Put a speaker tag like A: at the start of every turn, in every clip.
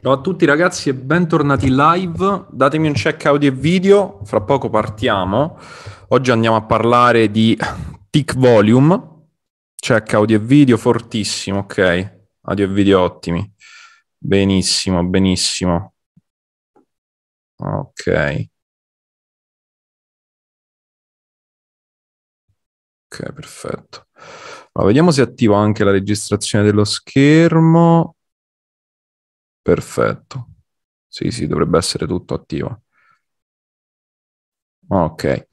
A: Ciao a tutti ragazzi e bentornati live. Datemi un check audio e video, fra poco partiamo. Oggi andiamo a parlare di tick volume. Check audio e video fortissimo, ok. Audio e video ottimi. Benissimo, benissimo. Ok. Ok, perfetto. Allora, vediamo se attivo anche la registrazione dello schermo. Perfetto. Sì, sì, dovrebbe essere tutto attivo. Ok.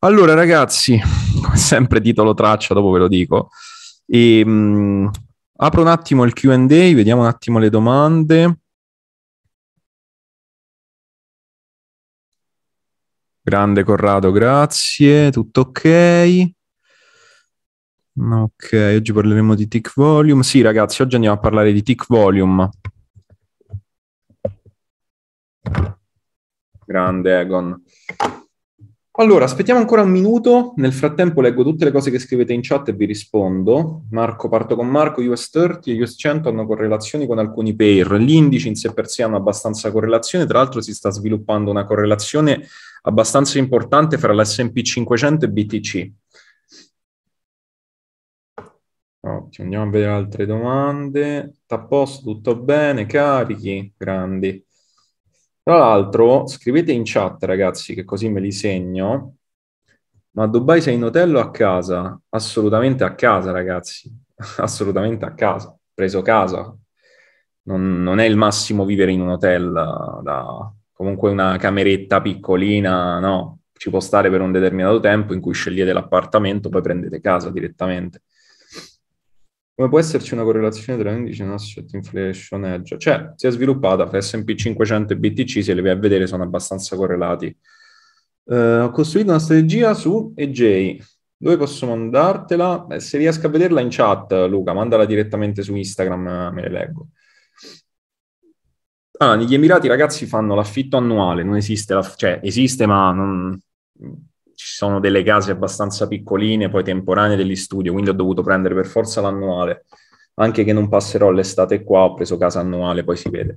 A: Allora, ragazzi, sempre titolo traccia, dopo ve lo dico. E, mh, apro un attimo il Q&A, vediamo un attimo le domande. Grande Corrado, grazie. Tutto ok? Ok, oggi parleremo di tick volume. Sì, ragazzi, oggi andiamo a parlare di tick volume. Grande Egon. Allora, aspettiamo ancora un minuto. Nel frattempo leggo tutte le cose che scrivete in chat e vi rispondo. Marco, parto con Marco. US 30 e US 100 hanno correlazioni con alcuni pair. Gli indici in sé per sé hanno abbastanza correlazione. Tra l'altro si sta sviluppando una correlazione abbastanza importante fra l'S&P 500 e BTC. Ottimo, andiamo a vedere altre domande. Sta a posto, tutto bene, carichi, grandi. Tra l'altro, scrivete in chat, ragazzi, che così me li segno. Ma a Dubai sei in hotel o a casa? Assolutamente a casa, ragazzi. Assolutamente a casa. Preso casa. Non, non è il massimo vivere in un hotel da comunque una cameretta piccolina, no. Ci può stare per un determinato tempo in cui scegliete l'appartamento, poi prendete casa direttamente. Come può esserci una correlazione tra indice e asset inflation edge? Cioè, si è sviluppata fra S&P 500 e BTC, se le vai a vedere sono abbastanza correlati. Uh, ho costruito una strategia su EJ. Dove posso mandartela? Beh, se riesco a vederla in chat, Luca, mandala direttamente su Instagram, me le leggo. Ah, negli Emirati ragazzi fanno l'affitto annuale, non esiste, la, cioè esiste ma non, ci sono delle case abbastanza piccoline, poi temporanee degli studi, quindi ho dovuto prendere per forza l'annuale. Anche che non passerò l'estate qua, ho preso casa annuale, poi si vede.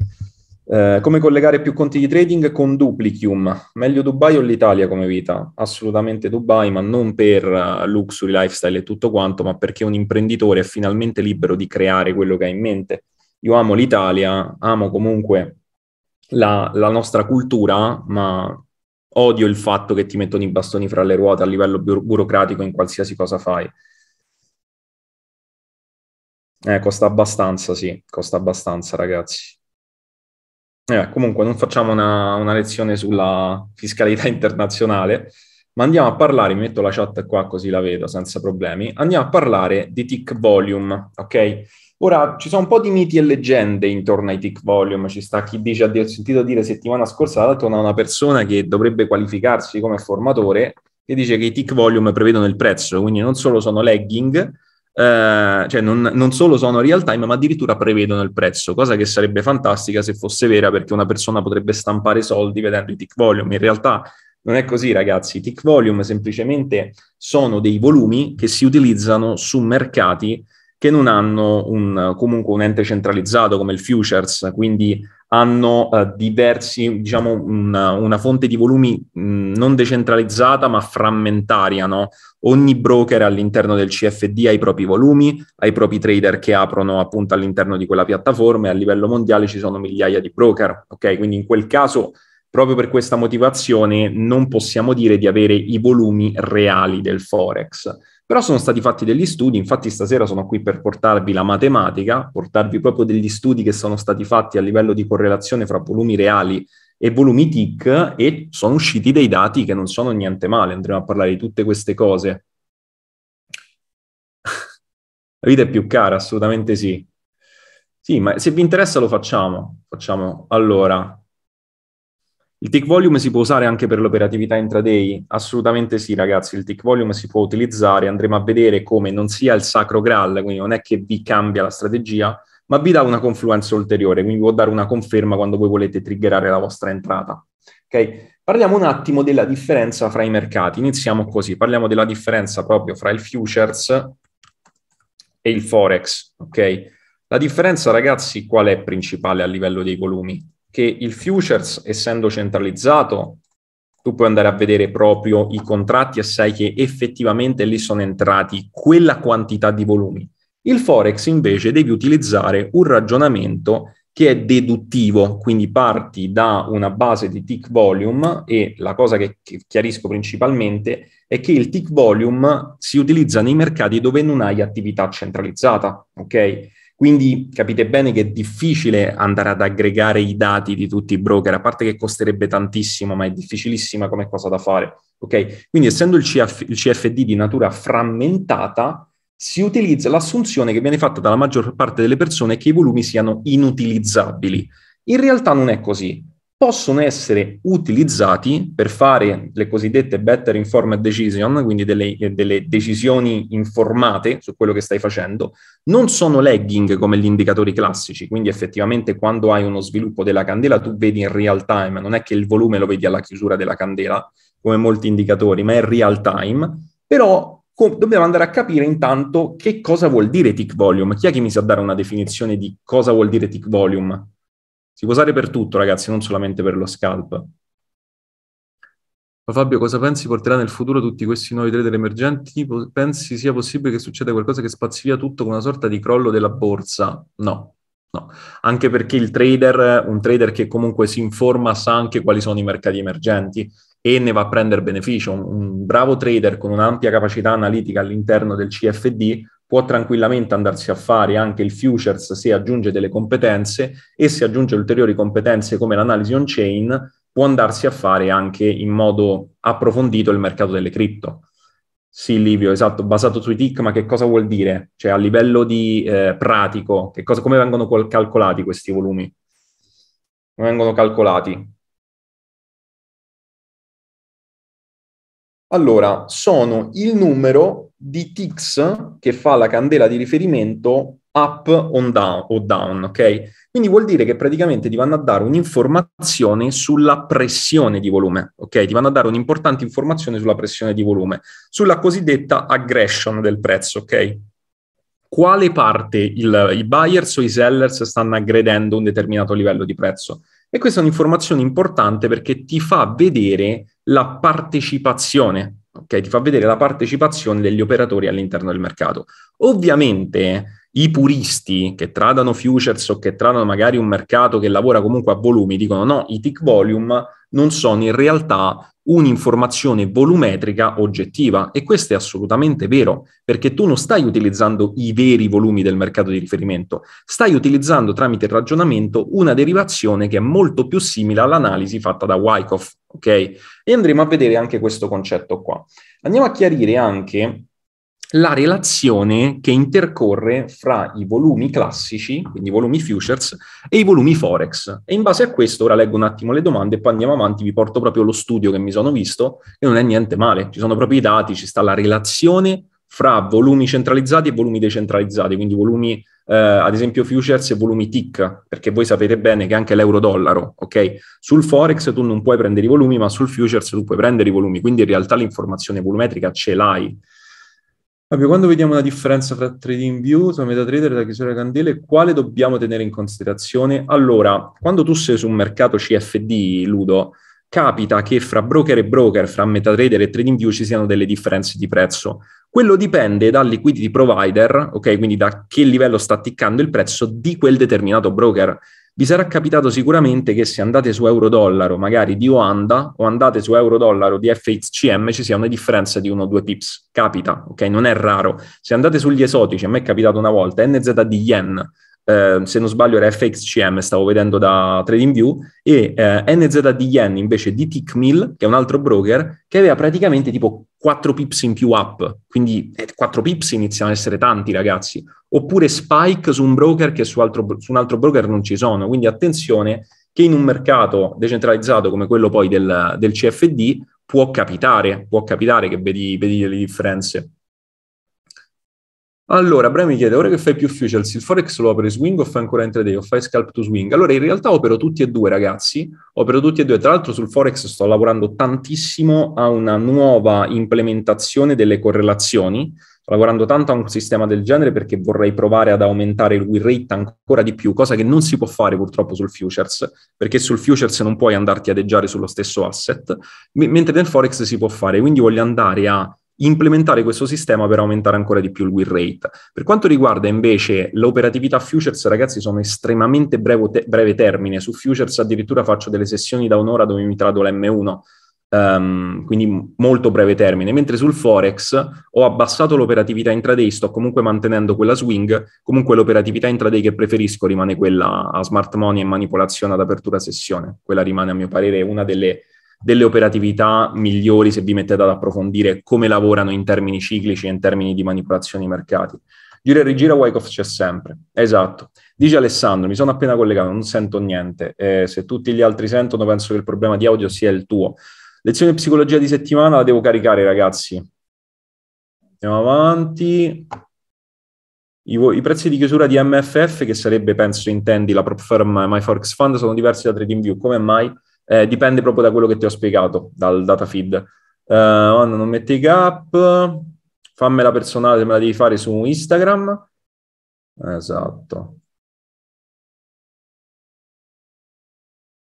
A: Eh, come collegare più conti di trading con Duplicium? Meglio Dubai o l'Italia come vita? Assolutamente Dubai, ma non per uh, luxury, lifestyle e tutto quanto, ma perché un imprenditore è finalmente libero di creare quello che ha in mente. Io amo l'Italia, amo comunque la, la nostra cultura, ma odio il fatto che ti mettono i bastoni fra le ruote a livello bu- burocratico in qualsiasi cosa fai. Eh, costa abbastanza, sì, costa abbastanza, ragazzi. Eh, comunque non facciamo una, una, lezione sulla fiscalità internazionale, ma andiamo a parlare, mi metto la chat qua così la vedo senza problemi, andiamo a parlare di tick volume, ok? Ora, ci sono un po' di miti e leggende intorno ai tick volume, ci sta chi dice, ho sentito dire settimana scorsa, tra l'altro una persona che dovrebbe qualificarsi come formatore, che dice che i tick volume prevedono il prezzo, quindi non solo sono lagging, eh, cioè non, non, solo sono real time, ma addirittura prevedono il prezzo, cosa che sarebbe fantastica se fosse vera, perché una persona potrebbe stampare soldi vedendo i tick volume. In realtà non è così, ragazzi. I tick volume semplicemente sono dei volumi che si utilizzano su mercati che non hanno un, comunque un ente centralizzato come il Futures, quindi hanno uh, diversi, diciamo, una, una, fonte di volumi mh, non decentralizzata ma frammentaria, no? Ogni broker all'interno del CFD ha i propri volumi, ha i propri trader che aprono appunto all'interno di quella piattaforma e a livello mondiale ci sono migliaia di broker, ok? Quindi in quel caso proprio per questa motivazione non possiamo dire di avere i volumi reali del Forex. Però sono stati fatti degli studi, infatti stasera sono qui per portarvi la matematica, portarvi proprio degli studi che sono stati fatti a livello di correlazione fra volumi reali e volumi TIC e sono usciti dei dati che non sono niente male, andremo a parlare di tutte queste cose. La vita è più cara, assolutamente sì. Sì, ma se vi interessa lo facciamo. Facciamo allora il tick volume si può usare anche per l'operatività intraday? Assolutamente sì, ragazzi. Il tick volume si può utilizzare. Andremo a vedere come non sia il sacro graal, quindi non è che vi cambia la strategia, ma vi dà una confluenza ulteriore, quindi può dare una conferma quando voi volete triggerare la vostra entrata. Ok? Parliamo un attimo della differenza fra i mercati. Iniziamo così. Parliamo della differenza proprio fra il futures e il forex. Ok? La differenza, ragazzi, qual è principale a livello dei volumi? Che il futures, essendo centralizzato, tu puoi andare a vedere proprio i contratti e sai che effettivamente lì sono entrati quella quantità di volumi. Il Forex invece devi utilizzare un ragionamento che è deduttivo, quindi parti da una base di tick volume e la cosa che, chiarisco principalmente è che il tick volume si utilizza nei mercati dove non hai attività centralizzata, ok? Quindi capite bene che è difficile andare ad aggregare i dati di tutti i broker, a parte che costerebbe tantissimo, ma è difficilissima come cosa da fare. Ok? Quindi essendo il, CF, il CFD di natura frammentata, si utilizza l'assunzione che viene fatta dalla maggior parte delle persone che i volumi siano inutilizzabili. In realtà non è così possono essere utilizzati per fare le cosiddette better informed decision, quindi delle, delle, decisioni informate su quello che stai facendo, non sono lagging come gli indicatori classici, quindi effettivamente quando hai uno sviluppo della candela tu vedi in real time, non è che il volume lo vedi alla chiusura della candela, come molti indicatori, ma è real time, però dobbiamo andare a capire intanto che cosa vuol dire tick volume. Chi è che mi sa dare una definizione di cosa vuol dire tick volume? Si può usare per tutto, ragazzi, non solamente per lo scalp. Ma Fabio, cosa pensi porterà nel futuro tutti questi nuovi trader emergenti? Pensi sia possibile che succeda qualcosa che spazzi via tutto con una sorta di crollo della borsa? No, no. Anche perché il trader, un trader che comunque si informa, sa anche quali sono i mercati emergenti e ne va a prendere beneficio. Un, un bravo trader con un'ampia capacità analitica all'interno del CFD può tranquillamente andarsi a fare anche il futures se aggiunge delle competenze e se aggiunge ulteriori competenze come l'analisi on-chain, può andarsi a fare anche in modo approfondito il mercato delle cripto. Sì, Livio, esatto, basato sui tick, ma che cosa vuol dire? Cioè a livello di eh, pratico, cosa, come vengono calcolati questi volumi? Come vengono calcolati? Allora, sono il numero di ticks che fa la candela di riferimento up down, o down, ok? Quindi vuol dire che praticamente ti vanno a dare un'informazione sulla pressione di volume, ok? Ti vanno a dare un'importante informazione sulla pressione di volume, sulla cosiddetta aggression del prezzo, ok? Quale parte il, i buyers o i sellers stanno aggredendo un determinato livello di prezzo? E questa è un'informazione importante perché ti fa vedere la partecipazione, ok? Ti fa vedere la partecipazione degli operatori all'interno del mercato. Ovviamente i puristi che tradano futures o che tradano magari un mercato che lavora comunque a volumi dicono no, i tick volume non sono in realtà un'informazione volumetrica oggettiva e questo è assolutamente vero perché tu non stai utilizzando i veri volumi del mercato di riferimento, stai utilizzando tramite il ragionamento una derivazione che è molto più simile all'analisi fatta da Wyckoff, ok? E andremo a vedere anche questo concetto qua. Andiamo a chiarire anche la relazione che intercorre fra i volumi classici, quindi i volumi futures, e i volumi forex. E in base a questo ora leggo un attimo le domande e poi andiamo avanti, vi porto proprio lo studio che mi sono visto, che non è niente male, ci sono proprio i dati, ci sta la relazione fra volumi centralizzati e volumi decentralizzati, quindi volumi, eh, ad esempio futures e volumi tick, perché voi sapete bene che anche l'euro-dollaro, ok? Sul forex tu non puoi prendere i volumi, ma sul futures tu puoi prendere i volumi, quindi in realtà l'informazione volumetrica ce l'hai. Fabio, quando vediamo una differenza tra trading view, tra MetaTrader e la chiusura delle candele, quale dobbiamo tenere in considerazione? Allora, quando tu sei su un mercato CFD, Ludo, capita che fra broker e broker, fra MetaTrader e TradingView ci siano delle differenze di prezzo. Quello dipende dal liquidity provider, ok? Quindi da che livello sta ticcando il prezzo di quel determinato broker vi sarà capitato sicuramente che se andate su euro-dollaro, magari di Oanda, o andate su euro-dollaro di FXCM, ci sia una differenza di 1-2 pips. Capita, ok? Non è raro. Se andate sugli esotici, a me è capitato una volta, NZ di Yen, eh, se non sbaglio era FXCM, stavo vedendo da TradingView, e eh, NZ di Yen invece di Tickmill, che è un altro broker, che aveva praticamente tipo 4 pips in più up, quindi eh, 4 pips iniziano ad essere tanti ragazzi, oppure spike su un broker che su, altro, su un altro broker non ci sono, quindi attenzione che in un mercato decentralizzato come quello poi del, del CFD può capitare, può capitare che vedi, vedi le differenze. Allora, Bra mi chiede, ora che fai più futures, il Forex lo operi swing o fai ancora intraday o fai scalp to swing? Allora, in realtà opero tutti e due, ragazzi, opero tutti e due. Tra l'altro sul Forex sto lavorando tantissimo a una nuova implementazione delle correlazioni, sto lavorando tanto a un sistema del genere perché vorrei provare ad aumentare il win rate ancora di più, cosa che non si può fare purtroppo sul futures, perché sul futures non puoi andarti a eggiare sullo stesso asset, mentre nel Forex si può fare, quindi voglio andare a implementare questo sistema per aumentare ancora di più il win rate. Per quanto riguarda invece l'operatività futures, ragazzi, sono estremamente te- breve termine. Su futures addirittura faccio delle sessioni da un'ora dove mi trado l'M1, um, ehm, quindi molto breve termine. Mentre sul Forex ho abbassato l'operatività intraday, sto comunque mantenendo quella swing, comunque l'operatività intraday che preferisco rimane quella a smart money e manipolazione ad apertura sessione. Quella rimane a mio parere una delle delle operatività migliori se vi mettete ad approfondire come lavorano in termini ciclici e in termini di manipolazione ai mercati. Gira e rigira, Wyckoff c'è sempre. Esatto. Dice Alessandro, mi sono appena collegato, non sento niente. Eh, se tutti gli altri sentono, penso che il problema di audio sia il tuo. Lezione di psicologia di settimana la devo caricare, ragazzi. Andiamo avanti. I, I, prezzi di chiusura di MFF, che sarebbe, penso, intendi la prop firm MyForex Fund, sono diversi da TradingView. Come mai? Eh, dipende proprio da quello che ti ho spiegato, dal data feed. Uh, non metti i gap, fammela personale se me la devi fare su Instagram. Esatto.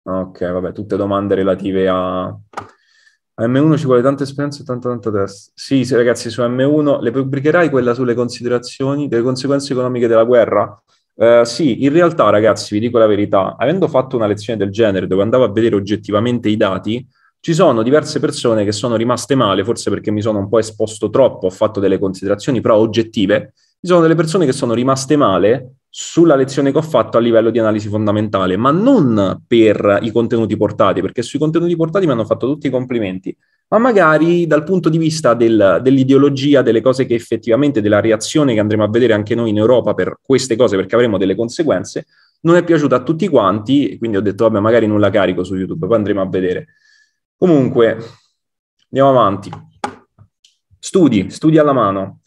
A: Ok, vabbè, tutte domande relative a, a M1 ci vuole tanta esperienza e tanta tanta test. Sì, sì, ragazzi, su M1 le pubblicherai quella sulle considerazioni delle conseguenze economiche della guerra? Uh, sì, in realtà, ragazzi, vi dico la verità, avendo fatto una lezione del genere dove andavo a vedere oggettivamente i dati, ci sono diverse persone che sono rimaste male, forse perché mi sono un po' esposto troppo, ho fatto delle considerazioni però oggettive. Ci sono delle persone che sono rimaste male sulla lezione che ho fatto a livello di analisi fondamentale, ma non per i contenuti portati, perché sui contenuti portati mi hanno fatto tutti i complimenti, ma magari dal punto di vista del, dell'ideologia, delle cose che effettivamente, della reazione che andremo a vedere anche noi in Europa per queste cose, perché avremo delle conseguenze, non è piaciuta a tutti quanti, quindi ho detto, vabbè, magari non la carico su YouTube, poi andremo a vedere. Comunque, andiamo avanti. Studi, studi alla mano.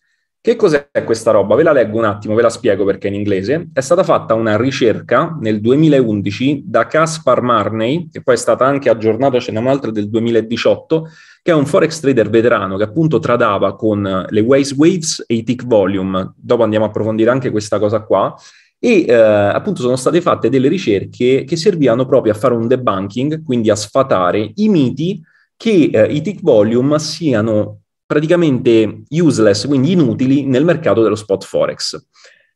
A: Che cos'è questa roba? Ve la leggo un attimo, ve la spiego perché è in inglese. È stata fatta una ricerca nel 2011 da Caspar Marney, che poi è stata anche aggiornata, ce n'è un'altra del 2018, che è un forex trader veterano che appunto tradava con le Waze Waves e i tick volume. Dopo andiamo a approfondire anche questa cosa qua. E eh, appunto sono state fatte delle ricerche che servivano proprio a fare un debunking, quindi a sfatare i miti che eh, i tick volume siano praticamente useless, quindi inutili nel mercato dello spot forex.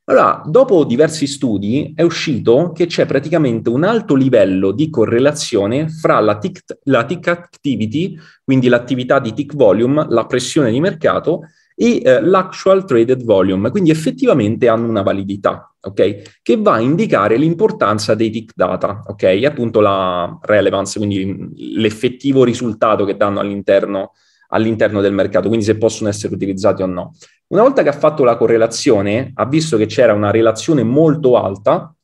A: Allora, dopo diversi studi è uscito che c'è praticamente un alto livello di correlazione fra la tick, la tick activity, quindi l'attività di tick volume, la pressione di mercato, e eh, l'actual traded volume, quindi effettivamente hanno una validità, ok? Che va a indicare l'importanza dei tick data, ok? Appunto la relevance, quindi l'effettivo risultato che danno all'interno all'interno del mercato, quindi se possono essere utilizzati o no. Una volta che ha fatto la correlazione, ha visto che c'era una relazione molto alta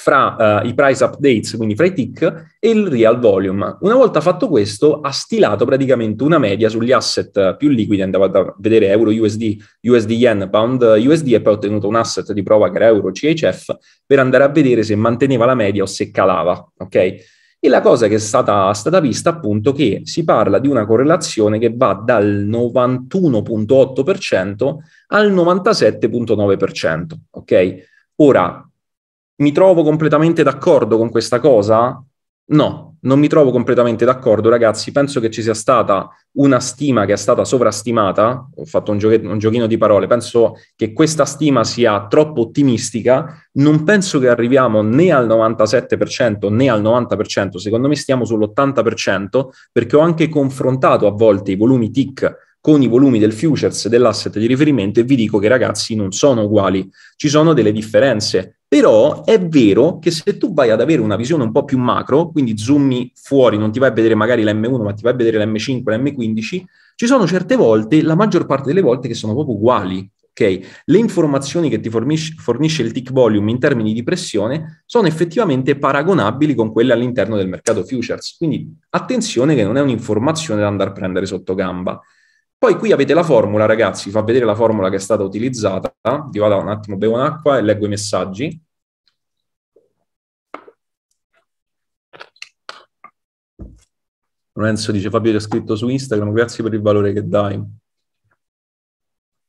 A: fra uh, i price updates, quindi fra i tick, e il real volume. Una volta fatto questo, ha stilato praticamente una media sugli asset più liquidi, andava a vedere euro USD, USD yen, pound USD e poi ha ottenuto un asset di prova che era euro CHF per andare a vedere se manteneva la media o se calava, ok? E la cosa che è stata, stata vista appunto che si parla di una correlazione che va dal 91.8% al 97.9%, ok? Ora, mi trovo completamente d'accordo con questa cosa? No, non mi trovo completamente d'accordo, ragazzi. Penso che ci sia stata una stima che è stata sovrastimata. Ho fatto un, gioche- un, giochino di parole. Penso che questa stima sia troppo ottimistica. Non penso che arriviamo né al 97% né al 90%. Secondo me stiamo sull'80% perché ho anche confrontato a volte i volumi TIC con i volumi del futures dell'asset di riferimento e vi dico che ragazzi non sono uguali, ci sono delle differenze. Però è vero che se tu vai ad avere una visione un po' più macro, quindi zoomi fuori, non ti vai a vedere magari l'M1, ma ti vai a vedere l'M5, l'M15, ci sono certe volte, la maggior parte delle volte, che sono proprio uguali. Okay? Le informazioni che ti fornisce, fornisce il tick volume in termini di pressione sono effettivamente paragonabili con quelle all'interno del mercato futures. Quindi attenzione che non è un'informazione da andare a prendere sotto gamba. Poi qui avete la formula, ragazzi, fa vedere la formula che è stata utilizzata. Io vado un attimo, bevo un'acqua e leggo i messaggi. Lorenzo dice, Fabio ti ho scritto su Instagram, grazie per il valore che dai.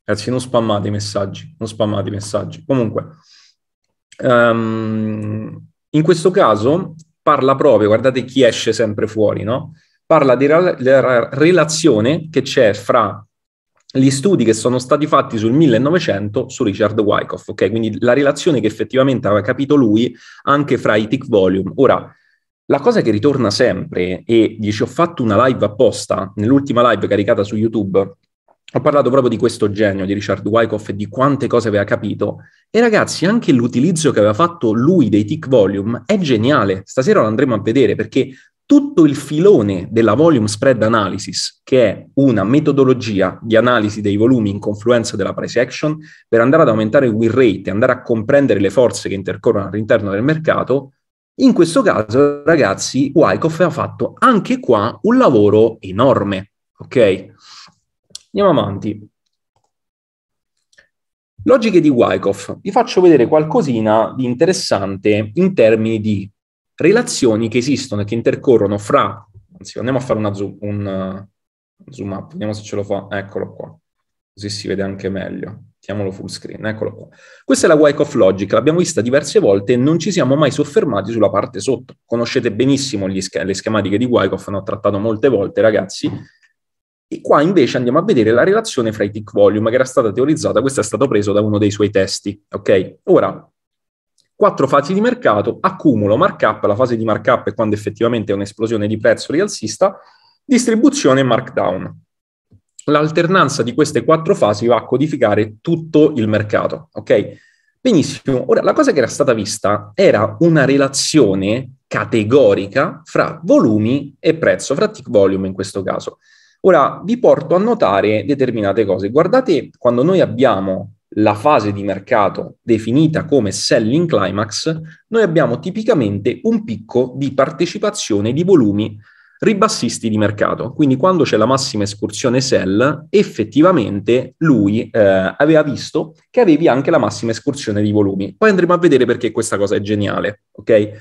A: Ragazzi, non spammate i messaggi, non spammate i messaggi. Comunque, um, in questo caso parla proprio, guardate chi esce sempre fuori, no? Parla della relazione che c'è fra gli studi che sono stati fatti sul 1900 su Richard Wyckoff, ok? Quindi la relazione che effettivamente aveva capito lui anche fra i tick volume. Ora, la cosa che ritorna sempre, e dice ho fatto una live apposta, nell'ultima live caricata su YouTube, ho parlato proprio di questo genio di Richard Wyckoff e di quante cose aveva capito. E ragazzi, anche l'utilizzo che aveva fatto lui dei tick volume è geniale. Stasera lo andremo a vedere perché tutto il filone della volume spread analysis, che è una metodologia di analisi dei volumi in confluenza della price action, per andare ad aumentare il win rate e andare a comprendere le forze che intercorrono all'interno del mercato, in questo caso, ragazzi, Wyckoff ha fatto anche qua un lavoro enorme, ok? Andiamo avanti. Logiche di Wyckoff. Vi faccio vedere qualcosina di interessante in termini di relazioni che esistono e che intercorrono fra... Anzi, andiamo a fare una zoom, un uh, zoom up, vediamo se ce lo fa. Eccolo qua, così si vede anche meglio. Mettiamolo full screen, eccolo qua. Questa è la Wyckoff Logic, l'abbiamo vista diverse volte e non ci siamo mai soffermati sulla parte sotto. Conoscete benissimo sch- le schematiche di Wyckoff, ne ho trattato molte volte, ragazzi. E qua invece andiamo a vedere la relazione fra i tick volume che era stata teorizzata, questo è stato preso da uno dei suoi testi, ok? Ora, quattro fasi di mercato, accumulo, markup, la fase di markup è quando effettivamente è un'esplosione di prezzo rialzista, distribuzione e markdown l'alternanza di queste quattro fasi va a codificare tutto il mercato, ok? Benissimo. Ora, la cosa che era stata vista era una relazione categorica fra volumi e prezzo, fra tick volume in questo caso. Ora, vi porto a notare determinate cose. Guardate, quando noi abbiamo la fase di mercato definita come selling climax, noi abbiamo tipicamente un picco di partecipazione di volumi ribassisti di mercato. Quindi quando c'è la massima escursione sell, effettivamente lui eh, aveva visto che avevi anche la massima escursione di volumi. Poi andremo a vedere perché questa cosa è geniale, ok?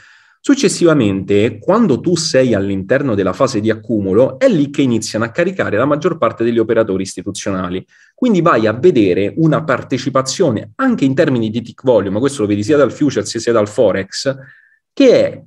A: Successivamente, quando tu sei all'interno della fase di accumulo, è lì che iniziano a caricare la maggior parte degli operatori istituzionali. Quindi vai a vedere una partecipazione anche in termini di tick volume, questo lo vedi sia dal futures sia dal forex, che è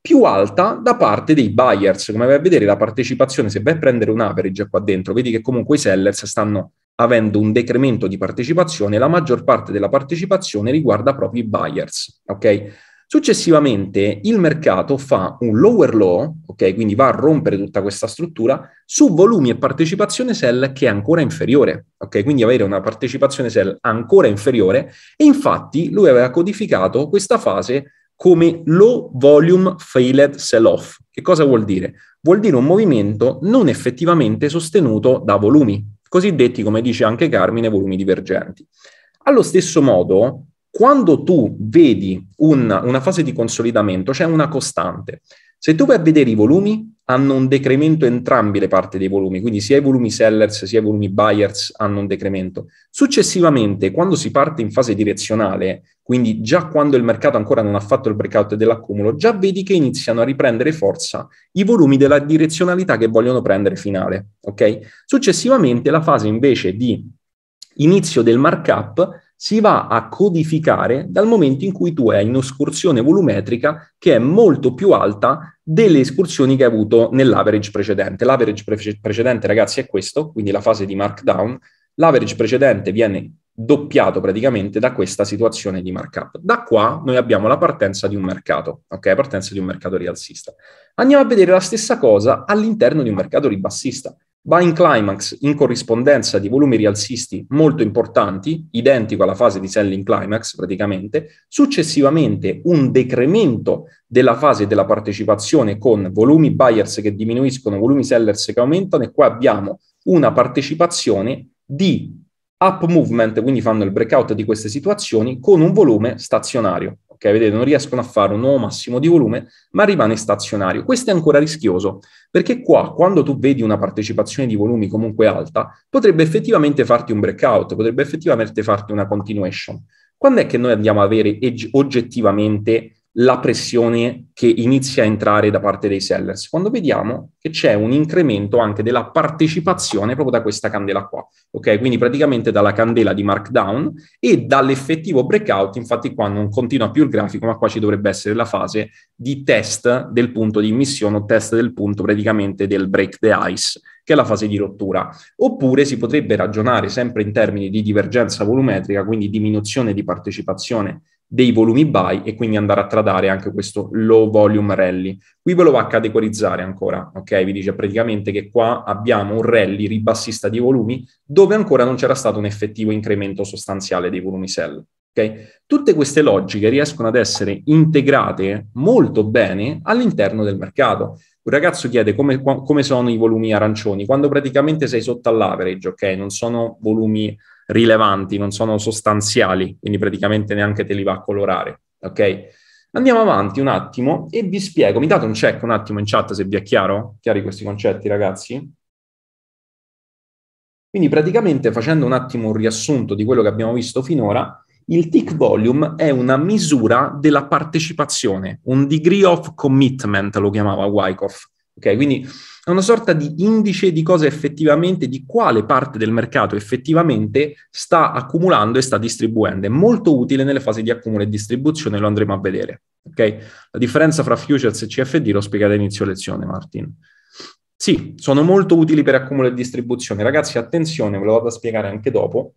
A: più alta da parte dei buyers. Come vai a vedere la partecipazione, se vai a prendere un average qua dentro, vedi che comunque i sellers stanno avendo un decremento di partecipazione, la maggior parte della partecipazione riguarda proprio i buyers, ok? Successivamente il mercato fa un lower low, ok? Quindi va a rompere tutta questa struttura su volumi e partecipazione sell che è ancora inferiore, ok? Quindi avere una partecipazione sell ancora inferiore e infatti lui aveva codificato questa fase come low volume failed sell-off. Che cosa vuol dire? Vuol dire un movimento non effettivamente sostenuto da volumi, cosiddetti, come dice anche Carmine, volumi divergenti. Allo stesso modo, quando tu vedi un, una fase di consolidamento, c'è una costante. Se tu vai a vedere i volumi, hanno un decremento entrambi le parti dei volumi, quindi sia i volumi sellers sia i volumi buyers hanno un decremento. Successivamente, quando si parte in fase direzionale, quindi già quando il mercato ancora non ha fatto il breakout dell'accumulo, già vedi che iniziano a riprendere forza i volumi della direzionalità che vogliono prendere finale. Okay? Successivamente, la fase invece di inizio del markup si va a codificare dal momento in cui tu hai un'escursione volumetrica che è molto più alta delle escursioni che hai avuto nell'average precedente. L'average pre- precedente, ragazzi, è questo, quindi la fase di markdown. L'average precedente viene doppiato praticamente da questa situazione di markup. Da qua noi abbiamo la partenza di un mercato, ok? Partenza di un mercato rialzista. Andiamo a vedere la stessa cosa all'interno di un mercato ribassista. Buying climax in corrispondenza di volumi rialzisti molto importanti, identico alla fase di selling climax praticamente, successivamente un decremento della fase della partecipazione con volumi buyers che diminuiscono, volumi sellers che aumentano e qua abbiamo una partecipazione di up movement, quindi fanno il breakout di queste situazioni con un volume stazionario. Ok, Vedete, non riescono a fare un nuovo massimo di volume, ma rimane stazionario. Questo è ancora rischioso, perché qua, quando tu vedi una partecipazione di volumi comunque alta, potrebbe effettivamente farti un breakout, potrebbe effettivamente farti una continuation. Quando è che noi andiamo a avere oggettivamente la pressione che inizia a entrare da parte dei sellers, quando vediamo che c'è un incremento anche della partecipazione proprio da questa candela qua, ok? Quindi praticamente dalla candela di markdown e dall'effettivo breakout, infatti qua non continua più il grafico, ma qua ci dovrebbe essere la fase di test del punto di emissione o test del punto praticamente del break the ice, che è la fase di rottura. Oppure si potrebbe ragionare sempre in termini di divergenza volumetrica, quindi diminuzione di partecipazione dei volumi buy e quindi andare a tradare anche questo low volume rally. Qui ve lo va a categorizzare ancora, ok? Vi dice praticamente che qua abbiamo un rally ribassista di volumi dove ancora non c'era stato un effettivo incremento sostanziale dei volumi sell. Okay? Tutte queste logiche riescono ad essere integrate molto bene all'interno del mercato. Un ragazzo chiede come, come sono i volumi arancioni, quando praticamente sei sotto all'average, ok? Non sono volumi rilevanti, non sono sostanziali, quindi praticamente neanche te li va a colorare, ok? Andiamo avanti un attimo e vi spiego, mi date un check un attimo in chat se vi è chiaro? Chiari questi concetti ragazzi? Quindi praticamente facendo un attimo un riassunto di quello che abbiamo visto finora, il tick volume è una misura della partecipazione, un degree of commitment lo chiamava Wyckoff. Ok, quindi è una sorta di indice di cosa effettivamente, di quale parte del mercato effettivamente sta accumulando e sta distribuendo. È molto utile nelle fasi di accumulo e distribuzione, lo andremo a vedere. Ok? La differenza fra futures e CFD l'ho spiegata all'inizio lezione, Martin. Sì, sono molto utili per accumulo e distribuzione. Ragazzi, attenzione, ve lo vado a spiegare anche dopo,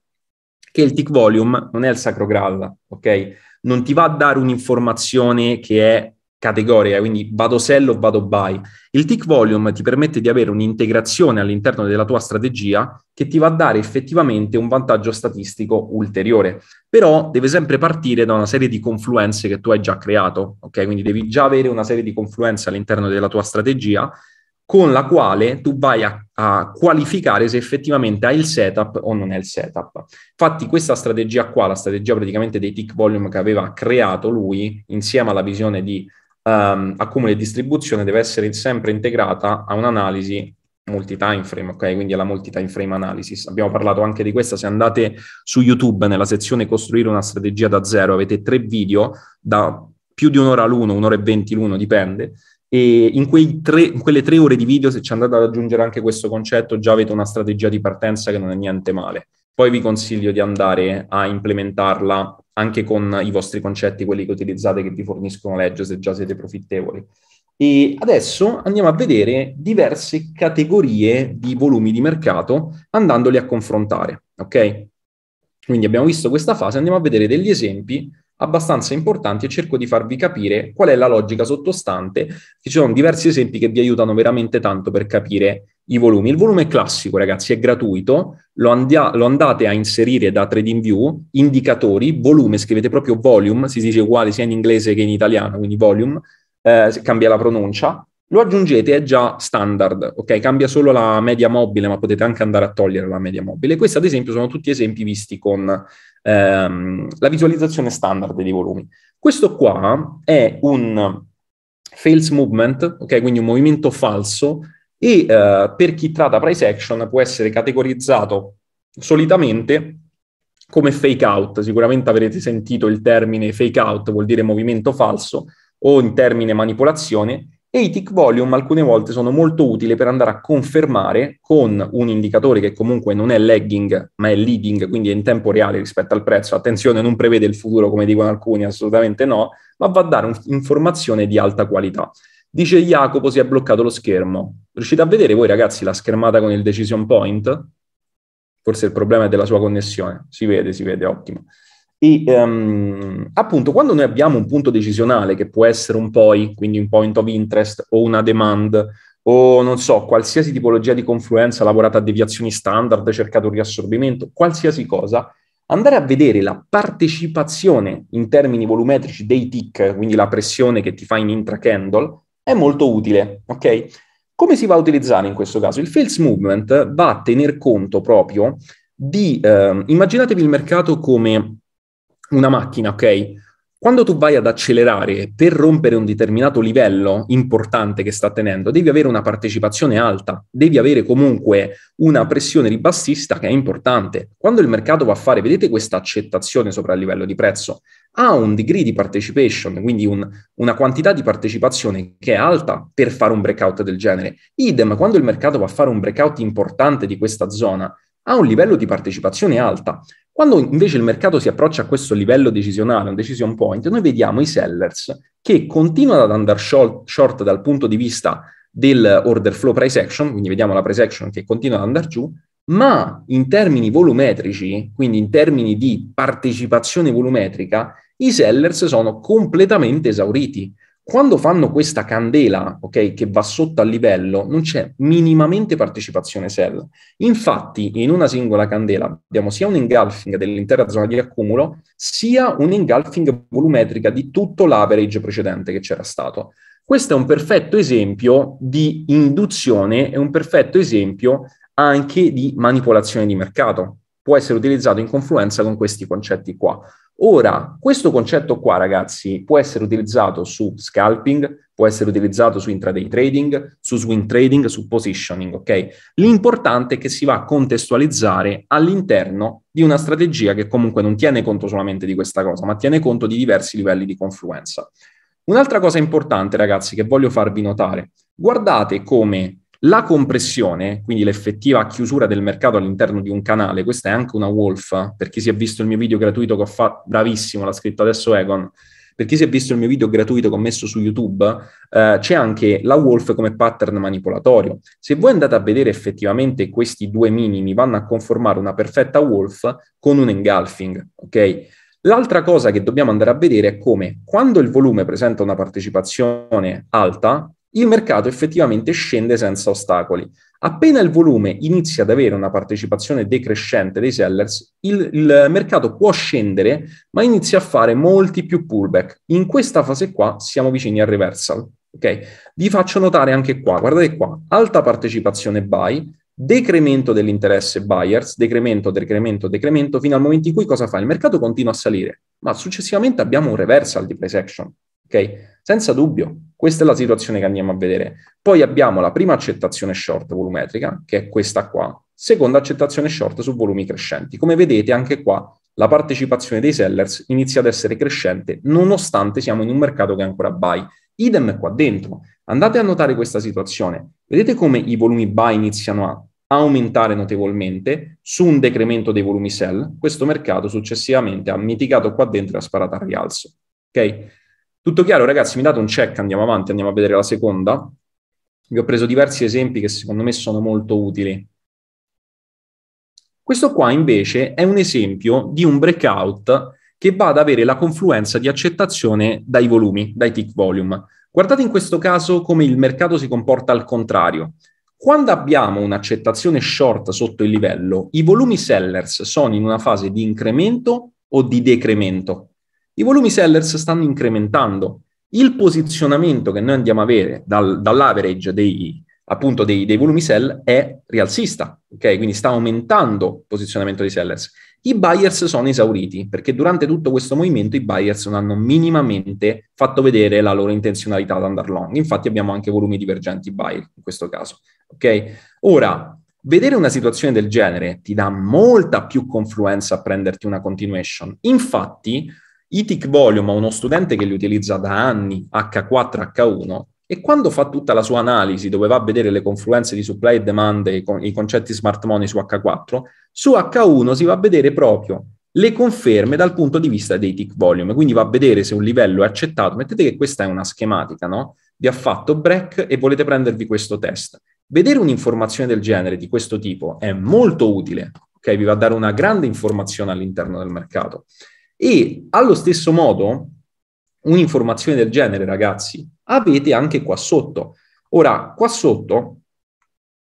A: che il tick volume non è il sacro graal, ok? Non ti va a dare un'informazione che è categoria, quindi vado sell o vado buy. Il tick volume ti permette di avere un'integrazione all'interno della tua strategia che ti va a dare effettivamente un vantaggio statistico ulteriore. Però deve sempre partire da una serie di confluenze che tu hai già creato, ok? Quindi devi già avere una serie di confluenze all'interno della tua strategia con la quale tu vai a, a, qualificare se effettivamente hai il setup o non è il setup. Infatti questa strategia qua, la strategia praticamente dei tick volume che aveva creato lui, insieme alla visione di um, accumulo e distribuzione deve essere sempre integrata a un'analisi multi-time frame, ok? Quindi alla multi-time frame analysis. Abbiamo parlato anche di questa, se andate su YouTube nella sezione costruire una strategia da zero, avete tre video da più di un'ora l'uno, un'ora e venti l'uno, dipende, e in, tre, in, quelle tre ore di video, se ci andate ad aggiungere anche questo concetto, già avete una strategia di partenza che non è niente male. Poi vi consiglio di andare a implementarla anche con i vostri concetti, quelli che utilizzate che vi forniscono legge se già siete profittevoli. E adesso andiamo a vedere diverse categorie di volumi di mercato andandoli a confrontare, ok? Quindi abbiamo visto questa fase, andiamo a vedere degli esempi abbastanza importanti e cerco di farvi capire qual è la logica sottostante. Ci sono diversi esempi che vi aiutano veramente tanto per capire i volumi. Il volume classico, ragazzi, è gratuito, lo, andia- lo andate a inserire da TradingView, indicatori, volume, scrivete proprio volume, si dice uguale sia in inglese che in italiano, quindi volume, eh, cambia la pronuncia, lo aggiungete, è già standard, ok? Cambia solo la media mobile, ma potete anche andare a togliere la media mobile. Questi, ad esempio, sono tutti esempi visti con ehm, la visualizzazione standard dei volumi. Questo qua è un fails movement, ok? Quindi un movimento falso e eh, per chi tratta price action può essere categorizzato solitamente come fake out. Sicuramente avrete sentito il termine fake out, vuol dire movimento falso, o in termine manipolazione, e i tick volume alcune volte sono molto utili per andare a confermare con un indicatore che comunque non è lagging ma è leading, quindi è in tempo reale rispetto al prezzo. Attenzione, non prevede il futuro come dicono alcuni, assolutamente no, ma va a dare un'informazione di alta qualità. Dice Jacopo si è bloccato lo schermo. Riuscite a vedere voi ragazzi la schermata con il decision point? Forse il problema è della sua connessione. Si vede, si vede, ottimo. E um, appunto, quando noi abbiamo un punto decisionale che può essere un POI, quindi un point of interest o una demand, o non so, qualsiasi tipologia di confluenza lavorata a deviazioni standard, cercato un riassorbimento, qualsiasi cosa, andare a vedere la partecipazione in termini volumetrici dei tick, quindi la pressione che ti fa in intra-candle, è molto utile, ok? Come si va a utilizzare in questo caso? Il Fails Movement va a tener conto proprio di, eh, immaginatevi il mercato come una macchina, ok? quando tu vai ad accelerare per rompere un determinato livello importante che sta tenendo, devi avere una partecipazione alta, devi avere comunque una pressione ribassista che è importante. Quando il mercato va a fare, vedete questa accettazione sopra il livello di prezzo, ha un degree di participation, quindi un, una quantità di partecipazione che è alta per fare un breakout del genere. Idem, quando il mercato va a fare un breakout importante di questa zona, ha un livello di partecipazione alta. Quando invece il mercato si approccia a questo livello decisionale, un decision point, noi vediamo i sellers che continuano ad andare short, dal punto di vista del order flow price action, quindi vediamo la price action che continua ad andare giù, ma in termini volumetrici, quindi in termini di partecipazione volumetrica, i sellers sono completamente esauriti quando fanno questa candela, ok, che va sotto al livello, non c'è minimamente partecipazione sell. Infatti, in una singola candela abbiamo sia un engulfing dell'intera zona di accumulo, sia un engulfing volumetrica di tutto l'average precedente che c'era stato. Questo è un perfetto esempio di induzione e un perfetto esempio anche di manipolazione di mercato. Può essere utilizzato in confluenza con questi concetti qua. Ora, questo concetto qua, ragazzi, può essere utilizzato su scalping, può essere utilizzato su intraday trading, su swing trading, su positioning, ok? L'importante è che si va a contestualizzare all'interno di una strategia che comunque non tiene conto solamente di questa cosa, ma tiene conto di diversi livelli di confluenza. Un'altra cosa importante, ragazzi, che voglio farvi notare, guardate come la compressione, quindi l'effettiva chiusura del mercato all'interno di un canale, questa è anche una wolf, per chi si è visto il mio video gratuito che ho fatto, bravissimo, l'ha scritto adesso Egon, per chi si è visto il mio video gratuito che ho messo su YouTube, eh, c'è anche la wolf come pattern manipolatorio. Se voi andate a vedere effettivamente questi due minimi vanno a conformare una perfetta wolf con un engulfing, ok? L'altra cosa che dobbiamo andare a vedere è come quando il volume presenta una partecipazione alta, il mercato effettivamente scende senza ostacoli. Appena il volume inizia ad avere una partecipazione decrescente dei sellers, il, il, mercato può scendere, ma inizia a fare molti più pullback. In questa fase qua siamo vicini al reversal. Okay? Vi faccio notare anche qua, guardate qua, alta partecipazione buy, decremento dell'interesse buyers, decremento, decremento, decremento, fino al momento in cui cosa fa? Il mercato continua a salire, ma successivamente abbiamo un reversal di price action. Okay? Senza dubbio, questa è la situazione che andiamo a vedere. Poi abbiamo la prima accettazione short volumetrica, che è questa qua, seconda accettazione short su volumi crescenti. Come vedete anche qua la partecipazione dei sellers inizia ad essere crescente nonostante siamo in un mercato che è ancora buy. Idem qua dentro. Andate a notare questa situazione. Vedete come i volumi buy iniziano a aumentare notevolmente su un decremento dei volumi sell. Questo mercato successivamente ha mitigato qua dentro e ha sparato al rialzo. Ok? Tutto chiaro, ragazzi? Mi date un check, andiamo avanti, andiamo a vedere la seconda. Vi ho preso diversi esempi che secondo me sono molto utili. Questo qua invece è un esempio di un breakout che va ad avere la confluenza di accettazione dai volumi, dai tick volume. Guardate in questo caso come il mercato si comporta al contrario. Quando abbiamo un'accettazione short sotto il livello, i volumi sellers sono in una fase di incremento o di decremento. I volumi sellers stanno incrementando. Il posizionamento che noi andiamo a avere dal, dall'average dei, appunto dei, dei, volumi sell è rialzista, ok? Quindi sta aumentando il posizionamento dei sellers. I buyers sono esauriti perché durante tutto questo movimento i buyers non hanno minimamente fatto vedere la loro intenzionalità ad andare long. Infatti abbiamo anche volumi divergenti buy in questo caso, ok? Ora, vedere una situazione del genere ti dà molta più confluenza a prenderti una continuation. Infatti, i tick volume a uno studente che li utilizza da anni, H4, H1, e quando fa tutta la sua analisi dove va a vedere le confluenze di supply e demand e i concetti smart money su H4, su H1 si va a vedere proprio le conferme dal punto di vista dei tick volume, quindi va a vedere se un livello è accettato. Mettete che questa è una schematica, no? Vi ha fatto break e volete prendervi questo test. Vedere un'informazione del genere, di questo tipo, è molto utile, ok? Vi va a dare una grande informazione all'interno del mercato. E allo stesso modo, un'informazione del genere, ragazzi, avete anche qua sotto. Ora, qua sotto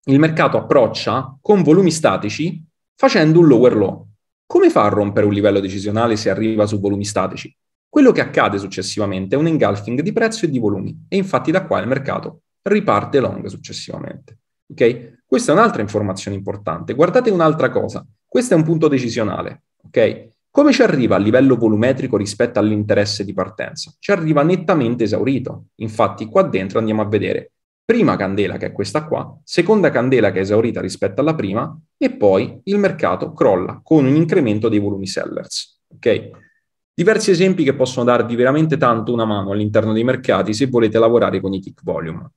A: il mercato approccia con volumi statici facendo un lower low. Come fa a rompere un livello decisionale se arriva su volumi statici? Quello che accade successivamente è un engulfing di prezzo e di volumi e infatti da qua il mercato riparte long successivamente. Ok? Questa è un'altra informazione importante. Guardate un'altra cosa. Questo è un punto decisionale. Ok? Come ci arriva a livello volumetrico rispetto all'interesse di partenza? Ci arriva nettamente esaurito. Infatti qua dentro andiamo a vedere prima candela che è questa qua, seconda candela che è esaurita rispetto alla prima e poi il mercato crolla con un incremento dei volumi sellers. Ok? Diversi esempi che possono darvi veramente tanto una mano all'interno dei mercati se volete lavorare con i tick volume.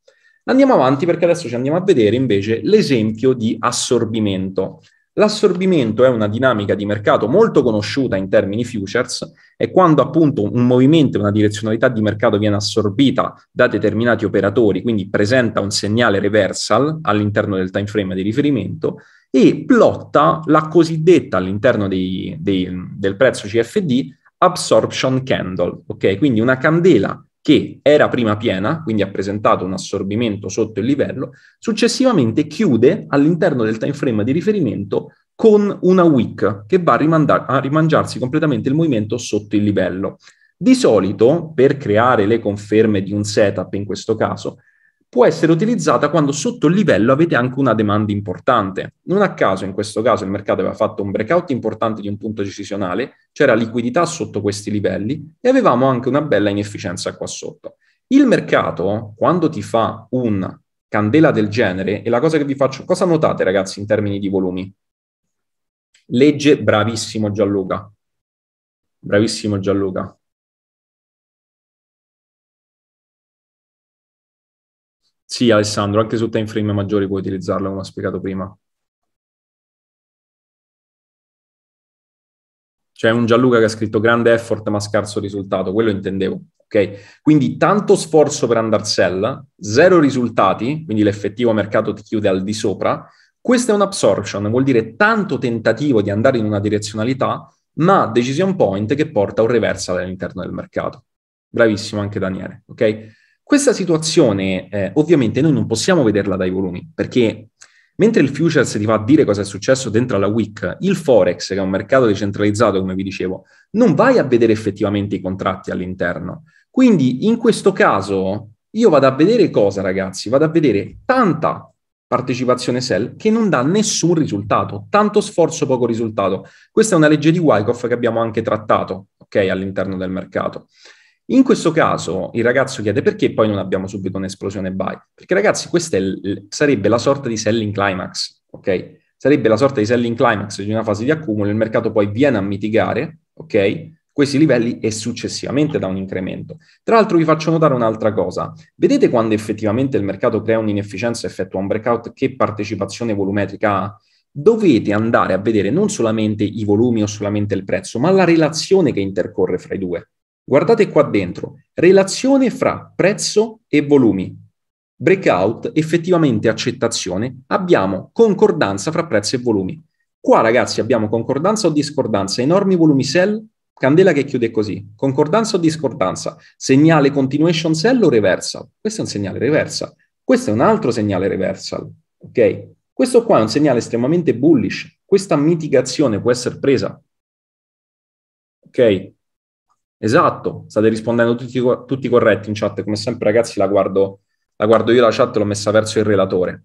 A: Andiamo avanti perché adesso ci andiamo a vedere invece l'esempio di assorbimento. L'assorbimento è una dinamica di mercato molto conosciuta in termini futures e quando appunto un movimento, una direzionalità di mercato viene assorbita da determinati operatori, quindi presenta un segnale reversal all'interno del time frame di riferimento e plotta la cosiddetta all'interno dei, dei, del prezzo CFD absorption candle, ok? Quindi una candela che era prima piena, quindi ha presentato un assorbimento sotto il livello, successivamente chiude all'interno del time frame di riferimento con una wick che va a, rimanda- a rimangiarsi completamente il movimento sotto il livello. Di solito, per creare le conferme di un setup in questo caso, può essere utilizzata quando sotto il livello avete anche una demanda importante. Non a caso, in questo caso, il mercato aveva fatto un breakout importante di un punto decisionale, c'era liquidità sotto questi livelli e avevamo anche una bella inefficienza qua sotto. Il mercato, quando ti fa una candela del genere, e la cosa che vi faccio, cosa notate ragazzi in termini di volumi? Legge bravissimo Gianluca. Bravissimo Gianluca. Sì, Alessandro, anche su time frame maggiori puoi utilizzarlo, come ho spiegato prima. C'è un Gianluca che ha scritto grande effort ma scarso risultato, quello intendevo. Ok? Quindi tanto sforzo per undersell, zero risultati, quindi l'effettivo mercato ti chiude al di sopra. Questa è un'absorption, vuol dire tanto tentativo di andare in una direzionalità, ma decision point che porta a un reversal all'interno del mercato. Bravissimo anche Daniele, ok? Questa situazione eh, ovviamente noi non possiamo vederla dai volumi, perché mentre il futures ti fa dire cosa è successo dentro alla WIC, il Forex, che è un mercato decentralizzato, come vi dicevo, non vai a vedere effettivamente i contratti all'interno. Quindi in questo caso io vado a vedere cosa, ragazzi? Vado a vedere tanta partecipazione sell che non dà nessun risultato, tanto sforzo, poco risultato. Questa è una legge di Wyckoff che abbiamo anche trattato, ok, all'interno del mercato. In questo caso il ragazzo chiede perché poi non abbiamo subito un'esplosione buy? Perché ragazzi questa il, sarebbe la sorta di selling climax, ok? Sarebbe la sorta di selling climax di una fase di accumulo, il mercato poi viene a mitigare, ok? Questi livelli e successivamente da un incremento. Tra l'altro vi faccio notare un'altra cosa. Vedete quando effettivamente il mercato crea un'inefficienza e effettua un breakout, che partecipazione volumetrica ha? Dovete andare a vedere non solamente i volumi o solamente il prezzo, ma la relazione che intercorre fra i due. Guardate qua dentro, relazione fra prezzo e volumi. Breakout, effettivamente accettazione, abbiamo concordanza fra prezzo e volumi. Qua ragazzi abbiamo concordanza o discordanza, enormi volumi sell, candela che chiude così. Concordanza o discordanza, segnale continuation sell o reversal. Questo è un segnale reversal. Questo è un altro segnale reversal. Ok? Questo qua è un segnale estremamente bullish. Questa mitigazione può essere presa. Ok? Esatto, state rispondendo tutti, tutti corretti in chat. Come sempre, ragazzi, la guardo, la guardo io la chat, l'ho messa verso il relatore.